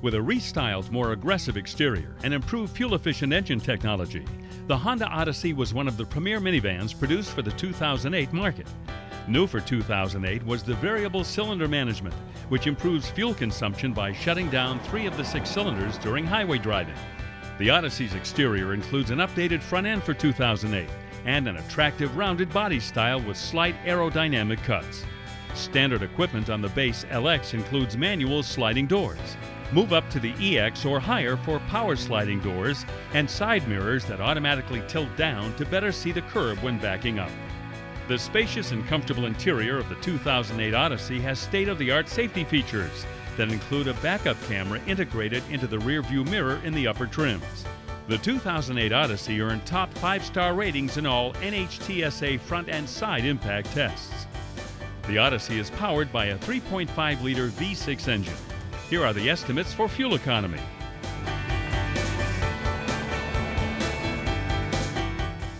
With a restyled, more aggressive exterior and improved fuel efficient engine technology, the Honda Odyssey was one of the premier minivans produced for the 2008 market. New for 2008 was the variable cylinder management, which improves fuel consumption by shutting down three of the six cylinders during highway driving. The Odyssey's exterior includes an updated front end for 2008 and an attractive rounded body style with slight aerodynamic cuts. Standard equipment on the base LX includes manual sliding doors. Move up to the EX or higher for power sliding doors and side mirrors that automatically tilt down to better see the curb when backing up. The spacious and comfortable interior of the 2008 Odyssey has state of the art safety features that include a backup camera integrated into the rear view mirror in the upper trims. The 2008 Odyssey earned top five star ratings in all NHTSA front and side impact tests. The Odyssey is powered by a 3.5 liter V6 engine. Here are the estimates for fuel economy.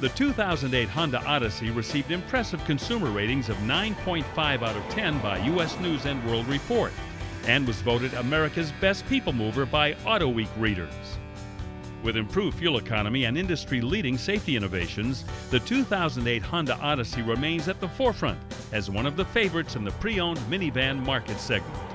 The 2008 Honda Odyssey received impressive consumer ratings of 9.5 out of 10 by U.S. News and World Report and was voted America's best people mover by AutoWeek readers. With improved fuel economy and industry leading safety innovations, the 2008 Honda Odyssey remains at the forefront as one of the favorites in the pre owned minivan market segment.